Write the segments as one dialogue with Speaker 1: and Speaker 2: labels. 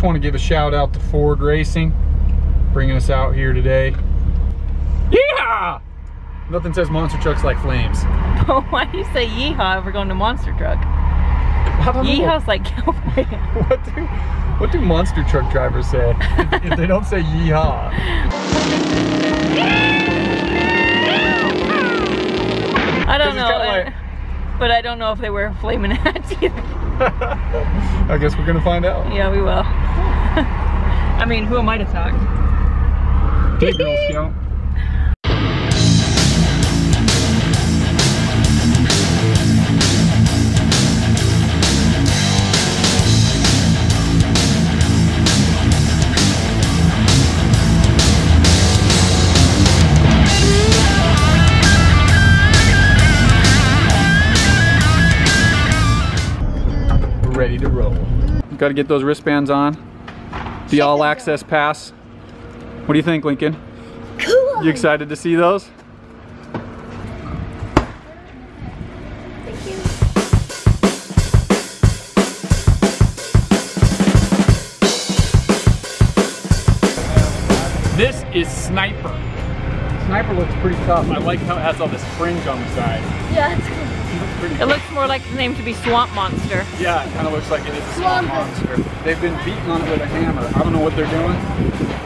Speaker 1: just want to give a shout out to Ford Racing, bringing us out here today. Yeah! Nothing says monster trucks like flames.
Speaker 2: Why do you say yeehaw if we're going to monster truck?
Speaker 1: I don't know.
Speaker 2: Yeehaw's like cowboy.
Speaker 1: What do, what do monster truck drivers say if, if they don't say yeehaw?
Speaker 2: I don't know.
Speaker 1: like-
Speaker 2: but I don't know if they wear flaming hats either.
Speaker 1: I guess we're gonna find out.
Speaker 2: Yeah, we will. I mean, who am I to talk?
Speaker 1: Hey, Girl Scout. We're ready to roll. Got to get those wristbands on. The all access pass. What do you think, Lincoln?
Speaker 3: Cool.
Speaker 1: You excited to see those? This is Sniper. Sniper looks pretty tough. I like how it has all this fringe on the side.
Speaker 3: Yeah, it's cool.
Speaker 1: It looks pretty
Speaker 2: It
Speaker 1: cool.
Speaker 2: looks more like the name to be Swamp Monster.
Speaker 1: Yeah, it kind of looks like it is a swamp
Speaker 3: Swamp.
Speaker 1: monster. They've been beating on it with a hammer. I don't know what they're doing,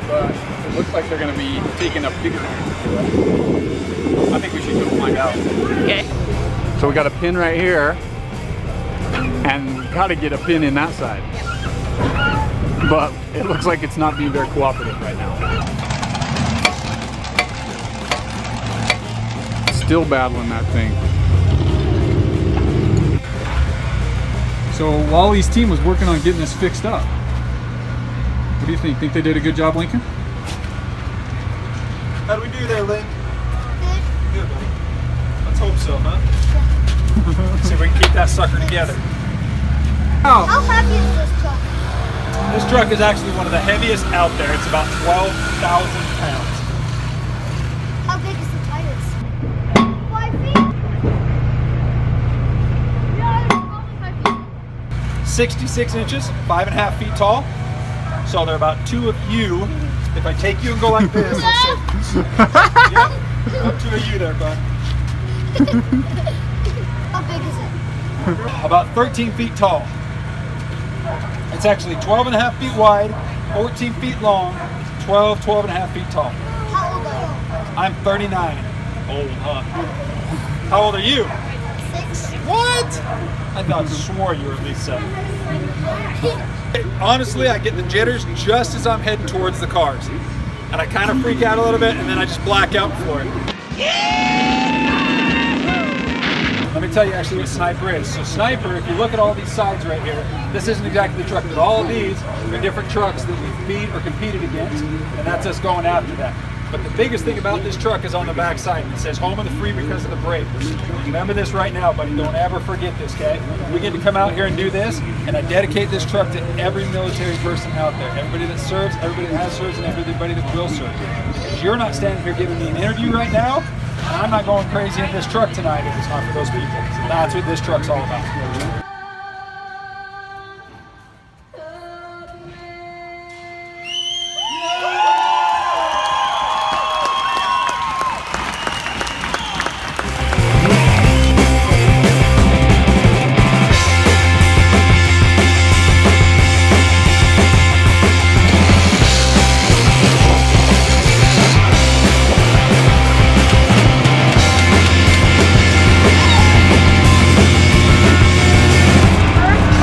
Speaker 1: but it looks like they're going to be taking a bigger hammer. I think we should go find out.
Speaker 2: Okay.
Speaker 1: So we got a pin right here, and we got to get a pin in that side. But it looks like it's not being very cooperative right now. Still battling that thing. So Wally's team was working on getting this fixed up. What do you think? Think they did a good job, Lincoln?
Speaker 4: How do we do there, Link?
Speaker 3: Good.
Speaker 4: Good, buddy. Let's hope so, huh? See if we can keep that sucker together.
Speaker 1: Oh,
Speaker 3: How heavy is this truck?
Speaker 4: This truck is actually one of the heaviest out there. It's about 12,000 pounds.
Speaker 3: How big is the tires? Five feet. Yeah, it's probably five feet.
Speaker 4: 66 inches, five and a half feet tall. So they're about two of you. If I take you and go like this, yep, about two of you there, bud.
Speaker 3: How big is it?
Speaker 4: About 13 feet tall. It's actually 12 and a half feet wide, 14 feet long, 12, 12 and a half feet tall.
Speaker 3: How old are you?
Speaker 4: I'm 39. Old, huh? How old are you?
Speaker 3: Six.
Speaker 4: What? I thought swore you were at least seven. Honestly, I get the jitters just as I'm heading towards the cars. And I kind of freak out a little bit and then I just black out for it. Let me tell you actually what Sniper is. So Sniper, if you look at all these sides right here, this isn't exactly the truck, but all of these are different trucks that we've beat or competed against, and that's us going after that. But the biggest thing about this truck is on the back side. It says home of the free because of the brakes. Remember this right now, buddy. Don't ever forget this, okay? We get to come out here and do this, and I dedicate this truck to every military person out there. Everybody that serves, everybody that has served, and everybody that will serve. Because you're not standing here giving me an interview right now, and I'm not going crazy in this truck tonight if it's not for those people. That's what this truck's all about.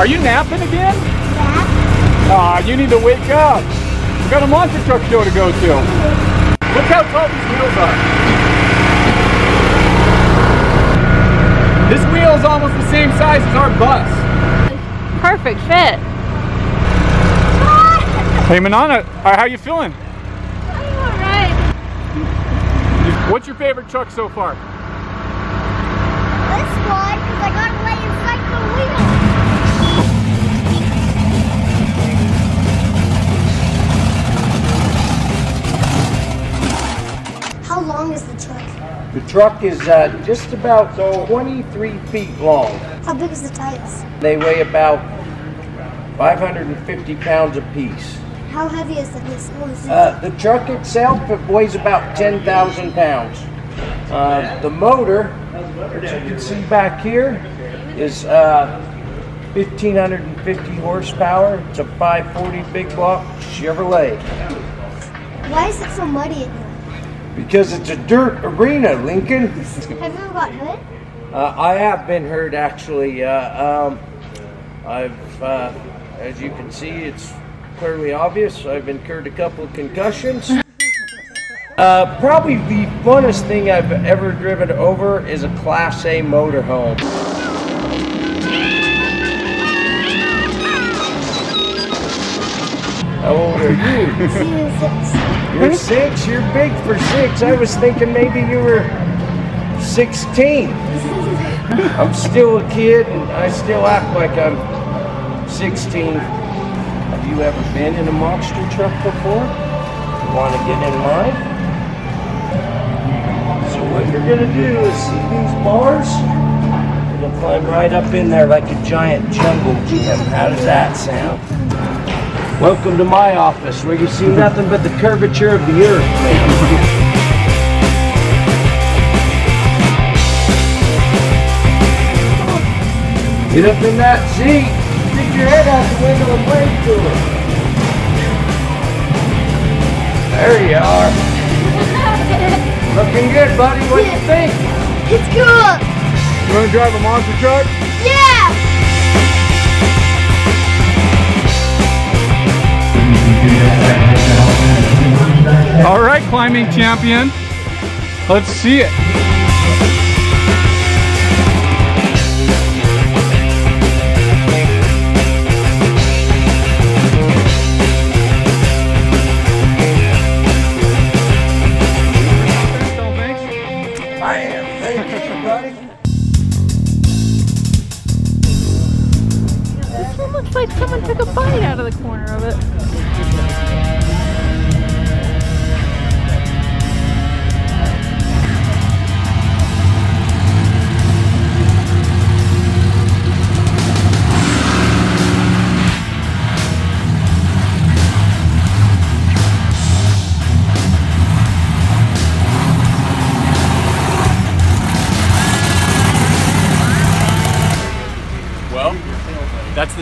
Speaker 1: Are you napping again? Yeah. Aw, you need to wake up. We've got a monster truck show to go to. Look how tall these wheels are. This wheel is almost the same size as our bus.
Speaker 2: Perfect fit.
Speaker 1: Hey Manana, uh, how you feeling?
Speaker 3: I'm alright.
Speaker 1: What's your favorite truck so far?
Speaker 3: This one, because I got to lay inside the wheel. How long is the truck?
Speaker 5: The truck is uh, just about 23 feet long.
Speaker 3: How big is the tires?
Speaker 5: They weigh about 550 pounds apiece.
Speaker 3: How heavy is the
Speaker 5: Uh, the truck itself it weighs about 10,000 pounds. Uh, the motor, which you can see back here, is uh, 1,550 horsepower. It's a 540 big block Chevrolet.
Speaker 3: Why is it so muddy in here?
Speaker 5: Because it's a dirt arena, Lincoln.
Speaker 3: Have you got hurt?
Speaker 5: Uh, I have been hurt actually. Uh, um, I've, uh, as you can see, it's clearly obvious. I've incurred a couple of concussions. Uh, probably the funnest thing I've ever driven over is a Class A motorhome. How old are you?
Speaker 3: Six.
Speaker 5: You're six. You're big for six. I was thinking maybe you were 16. I'm still a kid and I still act like I'm 16. Have you ever been in a monster truck before? You want to get in mine? So what you're gonna do is see these bars? You're gonna climb right up in there like a giant jungle gym. How does that sound? Welcome to my office where you see nothing but the curvature of the earth, man. Get up in that seat. Stick your head out the window and wave to it. There you are. Looking good, buddy. What do you think?
Speaker 3: It's cool.
Speaker 1: You want to drive a monster truck?
Speaker 3: Yeah.
Speaker 1: All right, climbing champion. Let's see it.
Speaker 5: I am. Thank you, buddy.
Speaker 2: This one looks like someone took a bite out of the corner of it.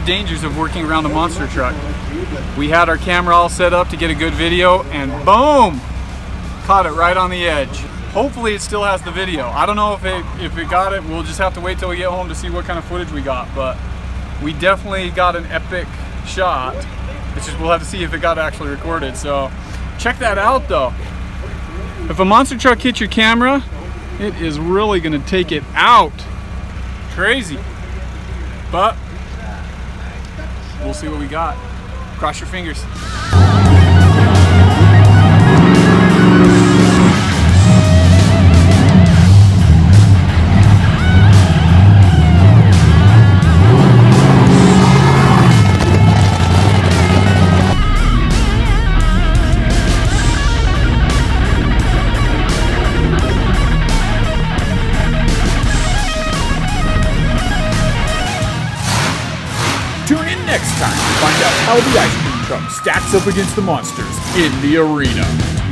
Speaker 1: Dangers of working around a monster truck. We had our camera all set up to get a good video and boom! Caught it right on the edge. Hopefully it still has the video. I don't know if it if it got it. We'll just have to wait till we get home to see what kind of footage we got, but we definitely got an epic shot. It's just we'll have to see if it got actually recorded. So check that out though. If a monster truck hits your camera, it is really gonna take it out. Crazy. But we'll see what we got. Cross your fingers.
Speaker 6: How the ice cream truck stacks up against the monsters in the arena.